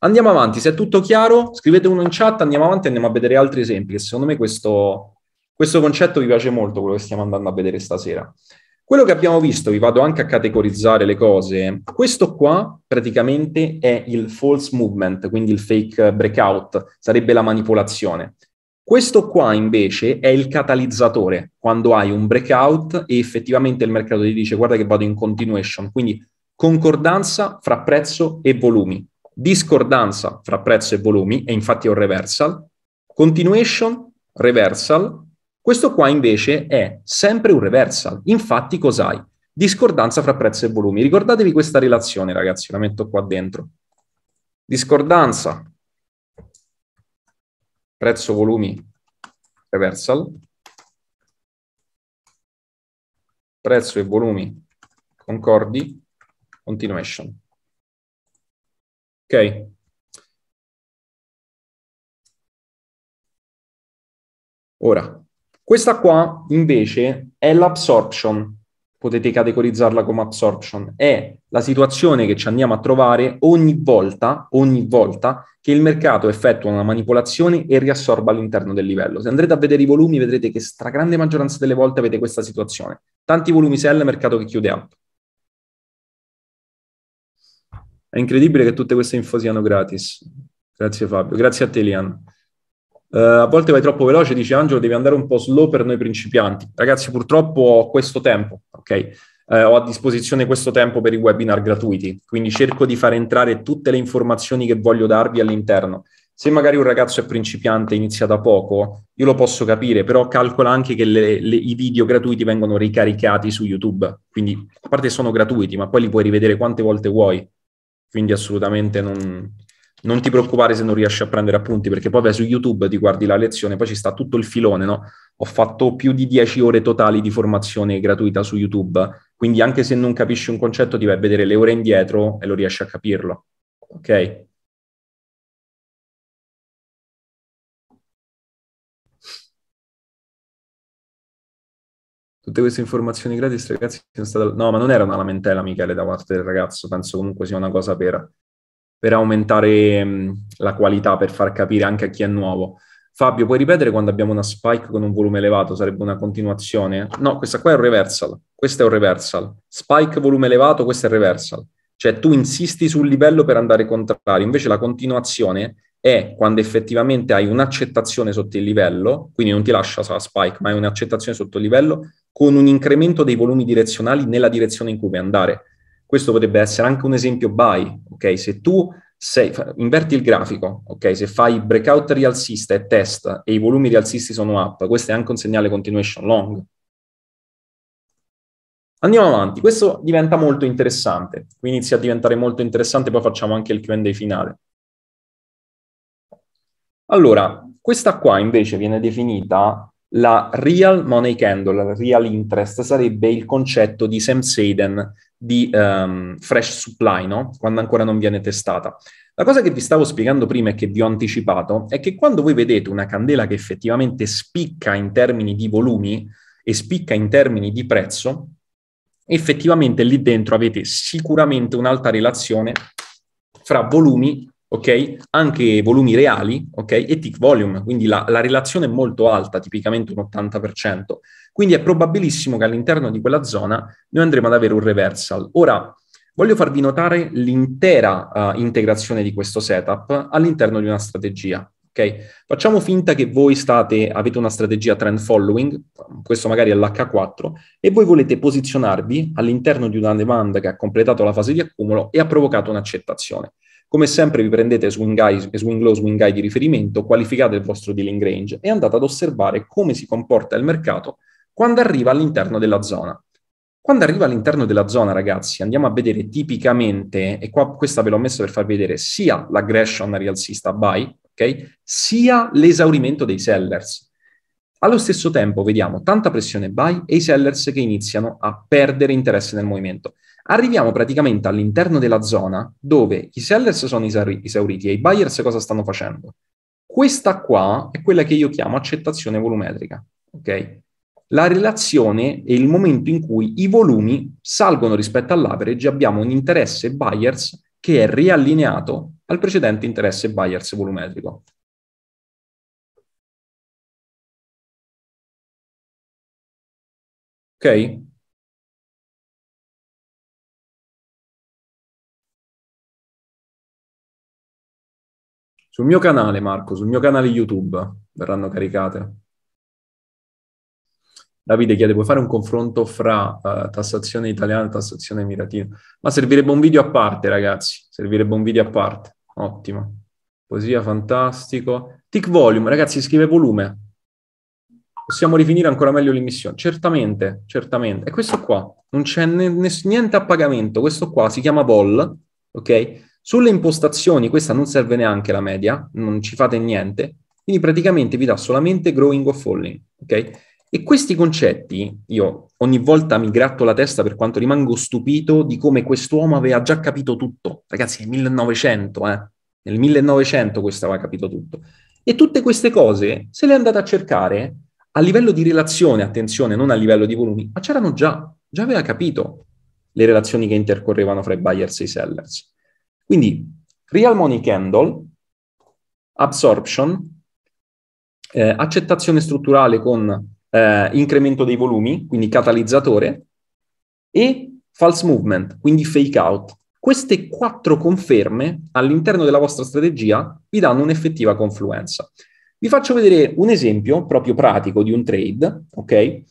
A: Andiamo avanti, se è tutto chiaro, scrivete uno in chat, andiamo avanti e andiamo a vedere altri esempi, che secondo me questo, questo concetto vi piace molto, quello che stiamo andando a vedere stasera. Quello che abbiamo visto, vi vado anche a categorizzare le cose, questo qua praticamente è il false movement, quindi il fake breakout, sarebbe la manipolazione. Questo qua invece è il catalizzatore, quando hai un breakout e effettivamente il mercato ti dice guarda che vado in continuation, quindi concordanza fra prezzo e volumi, discordanza fra prezzo e volumi, e infatti è un reversal, continuation, reversal, questo qua invece è sempre un reversal, infatti cos'hai? Discordanza fra prezzo e volumi. Ricordatevi questa relazione ragazzi, la metto qua dentro. Discordanza prezzo volumi reversal, prezzo e volumi concordi, continuation. Ok? Ora, questa qua invece è l'absorption, potete categorizzarla come absorption, è la situazione che ci andiamo a trovare ogni volta, ogni volta che il mercato effettua una manipolazione e riassorba all'interno del livello. Se andrete a vedere i volumi vedrete che stragrande maggioranza delle volte avete questa situazione. Tanti volumi sell, mercato che chiude up. È incredibile che tutte queste info siano gratis. Grazie Fabio, grazie a te Lian. Uh, a volte vai troppo veloce, dice Angelo, devi andare un po' slow per noi principianti. Ragazzi, purtroppo ho questo tempo, ok? Uh, ho a disposizione questo tempo per i webinar gratuiti, quindi cerco di far entrare tutte le informazioni che voglio darvi all'interno. Se magari un ragazzo è principiante e inizia da poco, io lo posso capire, però calcola anche che le, le, i video gratuiti vengono ricaricati su YouTube, quindi a parte sono gratuiti, ma poi li puoi rivedere quante volte vuoi, quindi assolutamente non, non ti preoccupare se non riesci a prendere appunti, perché poi vai su YouTube, ti guardi la lezione, poi ci sta tutto il filone, no? Ho fatto più di 10 ore totali di formazione gratuita su YouTube, quindi anche se non capisci un concetto ti vai a vedere le ore indietro e lo riesci a capirlo, ok? Tutte queste informazioni gratis, ragazzi, sono state... No, ma non era una lamentela, Michele, da parte del ragazzo, penso comunque sia una cosa vera per aumentare mh, la qualità, per far capire anche a chi è nuovo. Fabio, puoi ripetere quando abbiamo una spike con un volume elevato? Sarebbe una continuazione? No, questa qua è un reversal. Questo è un reversal. Spike, volume elevato, questo è il reversal. Cioè tu insisti sul livello per andare contrario, invece la continuazione è quando effettivamente hai un'accettazione sotto il livello, quindi non ti lascia la spike, ma hai un'accettazione sotto il livello con un incremento dei volumi direzionali nella direzione in cui vuoi andare. Questo potrebbe essere anche un esempio buy, ok? Se tu sei, inverti il grafico, ok? Se fai breakout rialzista e test e i volumi rialzisti sono up, questo è anche un segnale continuation long. Andiamo avanti, questo diventa molto interessante, qui inizia a diventare molto interessante, poi facciamo anche il Q&A finale. Allora, questa qua invece viene definita la real money candle, real interest, sarebbe il concetto di Sam Seiden di um, fresh supply, no? quando ancora non viene testata. La cosa che vi stavo spiegando prima e che vi ho anticipato è che quando voi vedete una candela che effettivamente spicca in termini di volumi e spicca in termini di prezzo, effettivamente lì dentro avete sicuramente un'alta relazione fra volumi ok? Anche volumi reali, ok? E tick volume, quindi la, la, relazione è molto alta, tipicamente un 80%. Quindi è probabilissimo che all'interno di quella zona noi andremo ad avere un reversal. Ora, voglio farvi notare l'intera uh, integrazione di questo setup all'interno di una strategia. Ok, facciamo finta che voi state, avete una strategia trend following, questo magari è l'H4, e voi volete posizionarvi all'interno di una demand che ha completato la fase di accumulo e ha provocato un'accettazione. Come sempre vi prendete swing, high, swing low, swing high di riferimento, qualificate il vostro dealing range e andate ad osservare come si comporta il mercato quando arriva all'interno della zona. Quando arriva all'interno della zona, ragazzi, andiamo a vedere tipicamente, e qua questa ve l'ho messa per farvi vedere, sia l'aggression rialzista buy, ok? Sia l'esaurimento dei sellers. Allo stesso tempo vediamo tanta pressione buy e i sellers che iniziano a perdere interesse nel movimento. Arriviamo praticamente all'interno della zona dove i sellers sono esauriti e i buyers cosa stanno facendo? Questa qua è quella che io chiamo accettazione volumetrica, ok? La relazione è il momento in cui i volumi salgono rispetto all'average, abbiamo un interesse buyers che è riallineato al precedente interesse buyers volumetrico. Ok? Sul mio canale, Marco, sul mio canale YouTube verranno caricate. Davide chiede, puoi fare un confronto fra uh, tassazione italiana e tassazione emiratina? Ma servirebbe un video a parte, ragazzi. Servirebbe un video a parte. Ottimo. Poesia, fantastico. Tick volume, ragazzi, scrive volume. Possiamo rifinire ancora meglio l'immissione? Certamente, certamente. E questo qua, non c'è niente a pagamento. Questo qua si chiama vol, ok? Sulle impostazioni, questa non serve neanche la media, non ci fate niente, quindi praticamente vi dà solamente growing o falling, ok? E questi concetti, io ogni volta mi gratto la testa per quanto rimango stupito di come quest'uomo aveva già capito tutto. Ragazzi, nel 1900, eh? Nel 1900 questo aveva capito tutto. E tutte queste cose, se le andate a cercare, a livello di relazione, attenzione, non a livello di volumi, ma c'erano già. già aveva capito le relazioni che intercorrevano fra i buyers e i sellers. Quindi real money candle, absorption, eh, accettazione strutturale con eh, incremento dei volumi, quindi catalizzatore, e false movement, quindi fake out. Queste quattro conferme all'interno della vostra strategia vi danno un'effettiva confluenza. Vi faccio vedere un esempio proprio pratico di un trade, ok?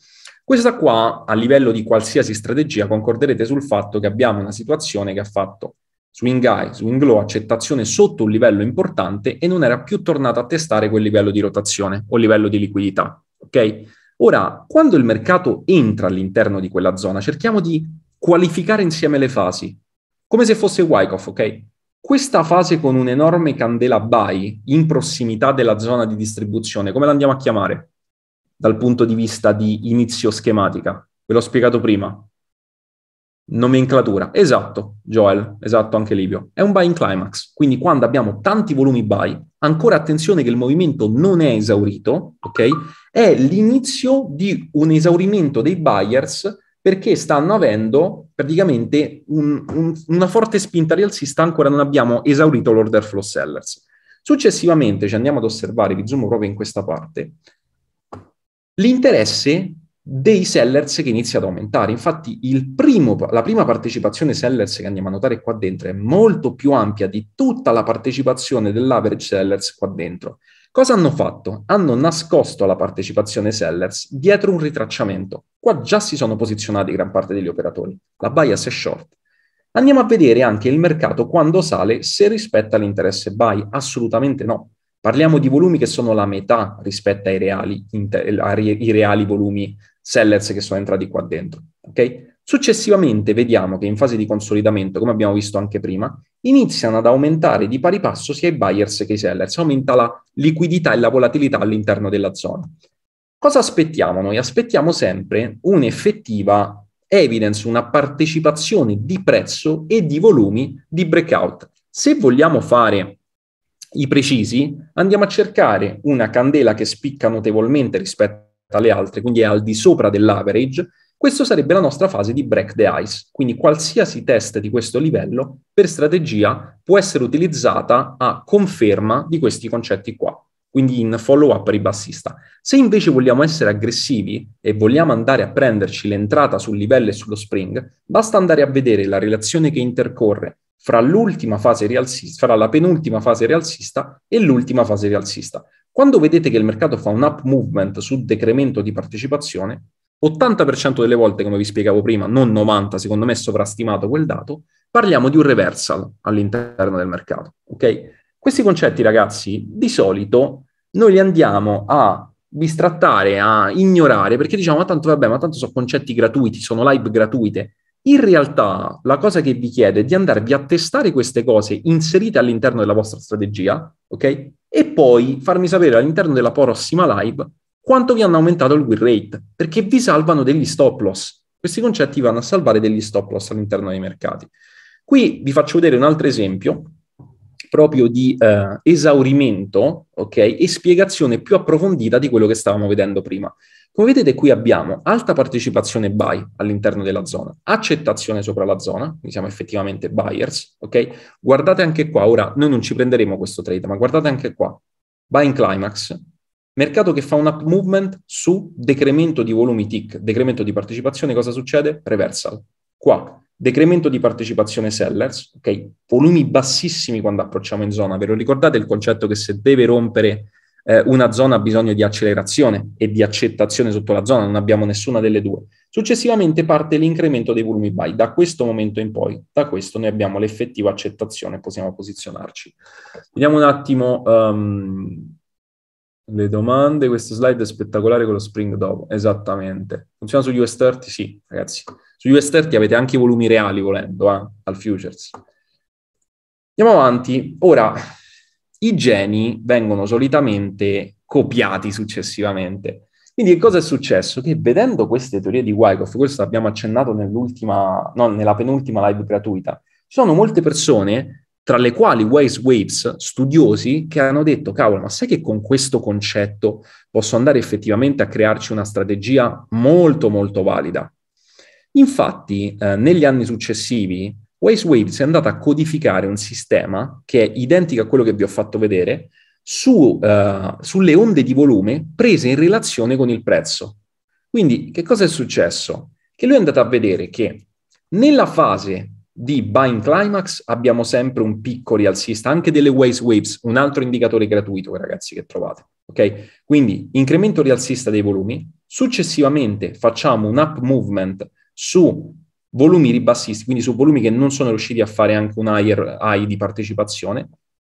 A: Questa qua, a livello di qualsiasi strategia, concorderete sul fatto che abbiamo una situazione che ha fatto swing high, swing low, accettazione sotto un livello importante e non era più tornata a testare quel livello di rotazione o livello di liquidità, ok? Ora, quando il mercato entra all'interno di quella zona, cerchiamo di qualificare insieme le fasi, come se fosse Wyckoff, ok? Questa fase con un'enorme candela buy in prossimità della zona di distribuzione, come la andiamo a chiamare? Dal punto di vista di inizio schematica. Ve l'ho spiegato prima. Nomenclatura. Esatto, Joel, esatto anche Livio. È un buy in climax. Quindi quando abbiamo tanti volumi buy, ancora attenzione che il movimento non è esaurito, ok? È l'inizio di un esaurimento dei buyers perché stanno avendo praticamente un, un, una forte spinta rialzista, ancora non abbiamo esaurito l'order flow sellers. Successivamente ci andiamo ad osservare, vi zoomo proprio in questa parte, l'interesse dei sellers che inizia ad aumentare. Infatti primo, la prima partecipazione sellers che andiamo a notare qua dentro è molto più ampia di tutta la partecipazione dell'average sellers qua dentro. Cosa hanno fatto? Hanno nascosto la partecipazione sellers dietro un ritracciamento. Qua già si sono posizionati gran parte degli operatori. La bias è short. Andiamo a vedere anche il mercato quando sale se rispetta l'interesse buy. Assolutamente no. Parliamo di volumi che sono la metà rispetto ai reali, inter- ai reali volumi sellers che sono entrati qua dentro. Okay? Successivamente vediamo che in fase di consolidamento, come abbiamo visto anche prima, iniziano ad aumentare di pari passo sia i buyers che i sellers, aumenta la liquidità e la volatilità all'interno della zona. Cosa aspettiamo noi? Aspettiamo sempre un'effettiva evidence, una partecipazione di prezzo e di volumi di breakout. Se vogliamo fare i precisi, andiamo a cercare una candela che spicca notevolmente rispetto alle altre, quindi è al di sopra dell'average, questo sarebbe la nostra fase di break the ice, quindi qualsiasi test di questo livello per strategia può essere utilizzata a conferma di questi concetti qua, quindi in follow up ribassista. Se invece vogliamo essere aggressivi e vogliamo andare a prenderci l'entrata sul livello e sullo spring, basta andare a vedere la relazione che intercorre fra l'ultima fase rialzista, fra la penultima fase rialzista e l'ultima fase rialzista. Quando vedete che il mercato fa un up movement sul decremento di partecipazione, 80% delle volte, come vi spiegavo prima, non 90, secondo me è sovrastimato quel dato, parliamo di un reversal all'interno del mercato. Ok? Questi concetti, ragazzi, di solito noi li andiamo a bistrattare, a ignorare, perché diciamo, ma tanto vabbè, ma tanto sono concetti gratuiti, sono live gratuite. In realtà la cosa che vi chiede è di andarvi a testare queste cose inserite all'interno della vostra strategia, ok? E poi farmi sapere all'interno della prossima live quanto vi hanno aumentato il win rate, perché vi salvano degli stop loss. Questi concetti vanno a salvare degli stop loss all'interno dei mercati. Qui vi faccio vedere un altro esempio proprio di eh, esaurimento, ok, e spiegazione più approfondita di quello che stavamo vedendo prima. Come vedete qui abbiamo alta partecipazione buy all'interno della zona, accettazione sopra la zona, quindi siamo effettivamente buyers, ok? Guardate anche qua, ora noi non ci prenderemo questo trade, ma guardate anche qua, buy in climax, Mercato che fa un up movement su decremento di volumi tick, decremento di partecipazione, cosa succede? Reversal. Qua, decremento di partecipazione sellers, ok? Volumi bassissimi quando approcciamo in zona. Ve lo ricordate il concetto che se deve rompere eh, una zona ha bisogno di accelerazione e di accettazione sotto la zona, non abbiamo nessuna delle due. Successivamente parte l'incremento dei volumi buy. Da questo momento in poi, da questo noi abbiamo l'effettiva accettazione, possiamo posizionarci. Vediamo un attimo... Um, le domande, questo slide è spettacolare con lo spring dopo, esattamente. Funziona su US 30? Sì, ragazzi. Su US 30 avete anche i volumi reali volendo, eh, al futures. Andiamo avanti. Ora, i geni vengono solitamente copiati successivamente. Quindi che cosa è successo? Che vedendo queste teorie di Wyckoff, questo abbiamo accennato nell'ultima, no, nella penultima live gratuita, ci sono molte persone tra le quali Waze Waves, studiosi che hanno detto, cavolo, ma sai che con questo concetto posso andare effettivamente a crearci una strategia molto, molto valida? Infatti, eh, negli anni successivi, Waze Waves è andata a codificare un sistema che è identico a quello che vi ho fatto vedere su, uh, sulle onde di volume prese in relazione con il prezzo. Quindi, che cosa è successo? Che lui è andato a vedere che nella fase di buying climax abbiamo sempre un picco rialzista, anche delle Waze Waves, un altro indicatore gratuito, ragazzi, che trovate. Ok? Quindi incremento rialzista dei volumi, successivamente facciamo un up movement su volumi ribassisti, quindi su volumi che non sono riusciti a fare anche un higher high di partecipazione.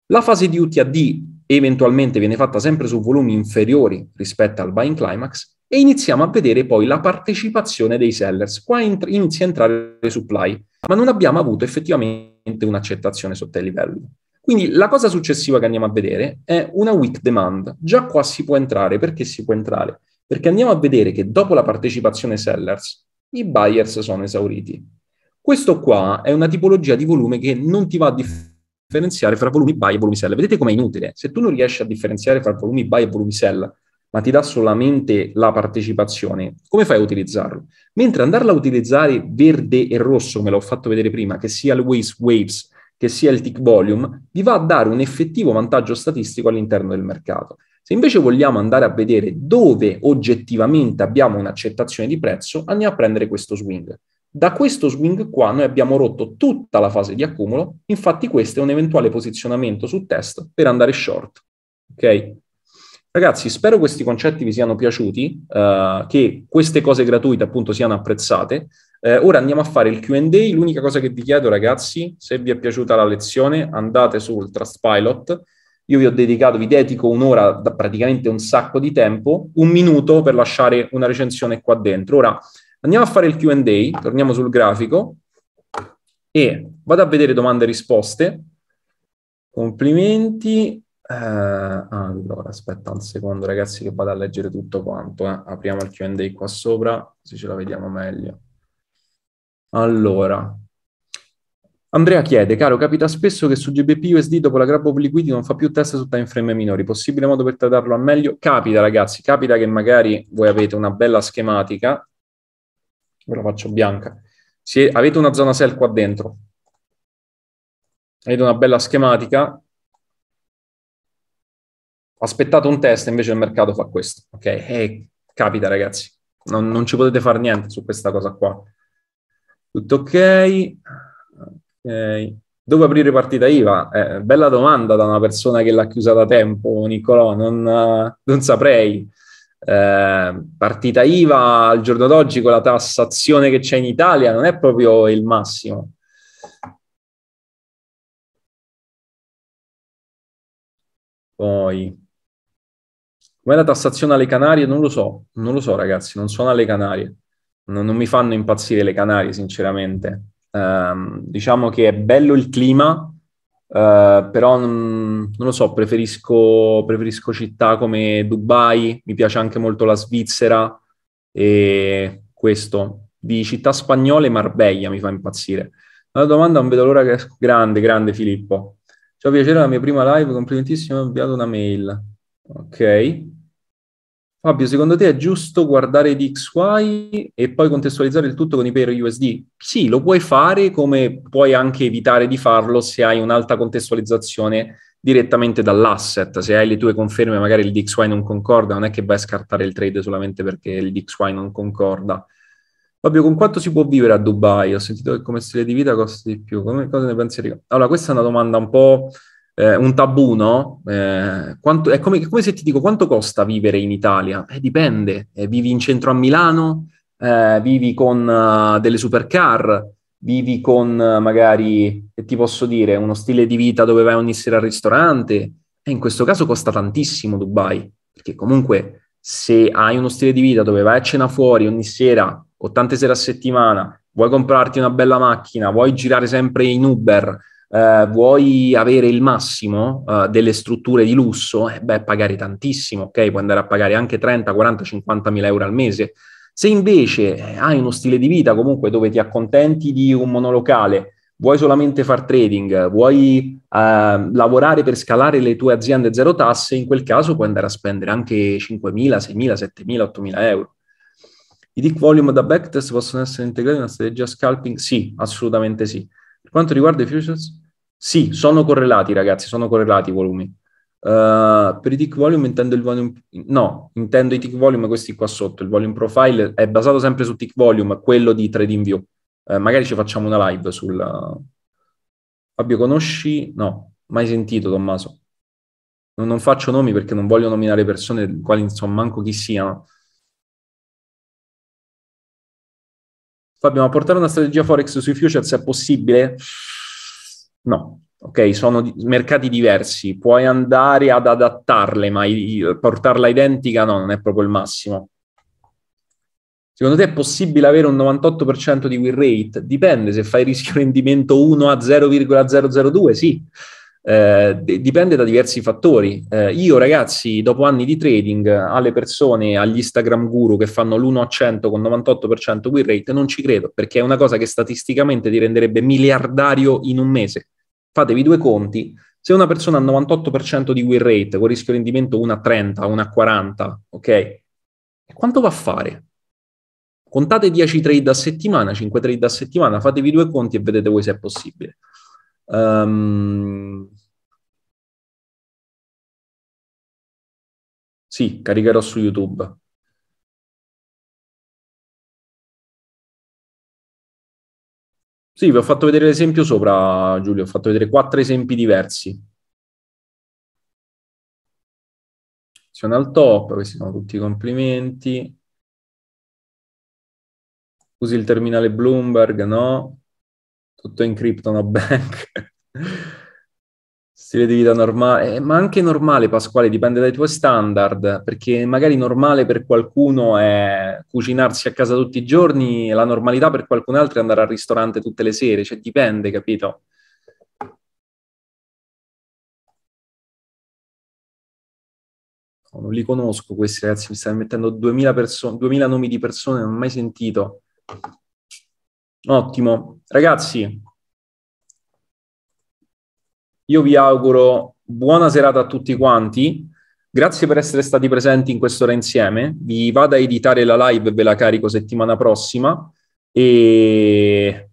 A: La fase di UTAD eventualmente viene fatta sempre su volumi inferiori rispetto al buying climax e iniziamo a vedere poi la partecipazione dei sellers. Qua int- inizia a entrare supply, ma non abbiamo avuto effettivamente un'accettazione sotto i livelli. Quindi la cosa successiva che andiamo a vedere è una weak demand. Già qua si può entrare. Perché si può entrare? Perché andiamo a vedere che dopo la partecipazione sellers i buyers sono esauriti. Questo qua è una tipologia di volume che non ti va a differenziare fra volumi buy e volumi sell. Vedete com'è inutile? Se tu non riesci a differenziare fra volumi buy e volumi sell, ma ti dà solamente la partecipazione, come fai a utilizzarlo? Mentre andarla a utilizzare verde e rosso, come l'ho fatto vedere prima, che sia il Waves Waves, che sia il tick volume, vi va a dare un effettivo vantaggio statistico all'interno del mercato. Se invece vogliamo andare a vedere dove oggettivamente abbiamo un'accettazione di prezzo, andiamo a prendere questo swing. Da questo swing qua noi abbiamo rotto tutta la fase di accumulo, infatti questo è un eventuale posizionamento su test per andare short. Ok? Ragazzi, spero questi concetti vi siano piaciuti, uh, che queste cose gratuite appunto siano apprezzate. Uh, ora andiamo a fare il QA. L'unica cosa che vi chiedo, ragazzi, se vi è piaciuta la lezione, andate sul Trustpilot io vi ho dedicato, vi dedico un'ora, da praticamente un sacco di tempo, un minuto per lasciare una recensione qua dentro. Ora andiamo a fare il QA, torniamo sul grafico e vado a vedere domande e risposte. Complimenti. Eh, allora, aspetta un secondo, ragazzi, che vado a leggere tutto quanto. Eh. Apriamo il QA qua sopra, così ce la vediamo meglio. Allora, Andrea chiede, caro, capita spesso che su GBP USD dopo la grab of liquidity non fa più test su time frame minori, possibile modo per trattarlo al meglio? Capita ragazzi, capita che magari voi avete una bella schematica, ve la faccio bianca, Se avete una zona sell qua dentro, avete una bella schematica, aspettate un test, invece il mercato fa questo, ok? Eh, capita ragazzi, non, non ci potete fare niente su questa cosa qua. Tutto ok? Eh, dove aprire partita IVA? Eh, bella domanda da una persona che l'ha chiusa da tempo, Niccolò, non, non saprei. Eh, partita IVA al giorno d'oggi con la tassazione che c'è in Italia non è proprio il massimo. Poi, com'è la tassazione alle Canarie? Non lo so, non lo so ragazzi, non sono alle Canarie. Non, non mi fanno impazzire le Canarie, sinceramente. Um, diciamo che è bello il clima, uh, però non, non, lo so, preferisco, preferisco città come Dubai, mi piace anche molto la Svizzera e questo. Di città spagnole Marbella mi fa impazzire. La domanda non vedo l'ora che grande, grande Filippo. Ciao piacere, la mia prima live, complimentissimo, ho inviato una mail. Ok. Fabio, secondo te è giusto guardare DXY e poi contestualizzare il tutto con i pair USD? Sì, lo puoi fare come puoi anche evitare di farlo se hai un'alta contestualizzazione direttamente dall'asset. Se hai le tue conferme, magari il DXY non concorda, non è che vai a scartare il trade solamente perché il DXY non concorda. Fabio, con quanto si può vivere a Dubai? Ho sentito che come stile di vita costa di più. Come, cosa ne pensi? Allora, questa è una domanda un po' eh, un tabù, no? Eh, quanto, è come, come, se ti dico quanto costa vivere in Italia? Eh, dipende, eh, vivi in centro a Milano, eh, vivi con uh, delle supercar, vivi con uh, magari, che ti posso dire, uno stile di vita dove vai ogni sera al ristorante, e in questo caso costa tantissimo Dubai, perché comunque se hai uno stile di vita dove vai a cena fuori ogni sera o tante sere a settimana, vuoi comprarti una bella macchina, vuoi girare sempre in Uber, eh, vuoi avere il massimo eh, delle strutture di lusso, eh, beh, pagare tantissimo, ok? Puoi andare a pagare anche 30, 40, 50 mila euro al mese. Se invece eh, hai uno stile di vita comunque dove ti accontenti di un monolocale, vuoi solamente far trading, vuoi eh, lavorare per scalare le tue aziende zero tasse, in quel caso puoi andare a spendere anche 5.000, 6.000, 7.000, 8.000 euro. I tick volume da backtest possono essere integrati in una strategia scalping? Sì, assolutamente sì. Per quanto riguarda i futures, sì, sono correlati ragazzi, sono correlati i volumi. Uh, per i tick volume intendo il volume, no, intendo i tick volume questi qua sotto, il volume profile è basato sempre su tick volume, quello di TradingView. Uh, magari ci facciamo una live sul... Fabio, conosci? No, mai sentito Tommaso. Non, non faccio nomi perché non voglio nominare persone, quali insomma manco chi siano. Fabio, ma portare una strategia Forex sui futures è possibile? No, ok, sono mercati diversi, puoi andare ad adattarle, ma portarla identica no, non è proprio il massimo. Secondo te è possibile avere un 98% di win rate? Dipende, se fai rischio rendimento 1 a 0,002, sì. Eh, dipende da diversi fattori. Eh, io, ragazzi, dopo anni di trading, alle persone, agli Instagram guru che fanno l'1 a 100 con 98% win rate, non ci credo, perché è una cosa che statisticamente ti renderebbe miliardario in un mese. Fatevi due conti. Se una persona ha 98% di win rate con rischio rendimento 1 a 30, 1 a 40, ok? Quanto va a fare? Contate 10 trade a settimana, 5 trade a settimana, fatevi due conti e vedete voi se è possibile. Um, sì, caricherò su YouTube. Sì, vi ho fatto vedere l'esempio sopra, Giulio, ho fatto vedere quattro esempi diversi. Sono al top, questi sono tutti i complimenti. Usi il terminale Bloomberg, no? tutto in crypto, no bank. Stile di vita normale, eh, ma anche normale, Pasquale, dipende dai tuoi standard, perché magari normale per qualcuno è cucinarsi a casa tutti i giorni, e la normalità per qualcun altro è andare al ristorante tutte le sere, cioè dipende, capito? non li conosco questi ragazzi, mi stanno mettendo 2000, perso- 2000 nomi di persone, non ho mai sentito. Ottimo. Ragazzi, io vi auguro buona serata a tutti quanti. Grazie per essere stati presenti in quest'ora insieme. Vi vado a editare la live e ve la carico settimana prossima. E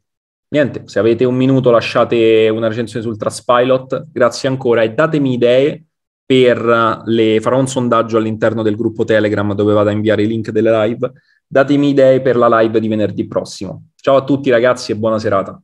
A: niente, se avete un minuto lasciate una recensione sul Traspilot. Grazie ancora e datemi idee per le... farò un sondaggio all'interno del gruppo Telegram dove vado a inviare i link delle live. Datemi idee per la live di venerdì prossimo. Ciao a tutti ragazzi e buona serata.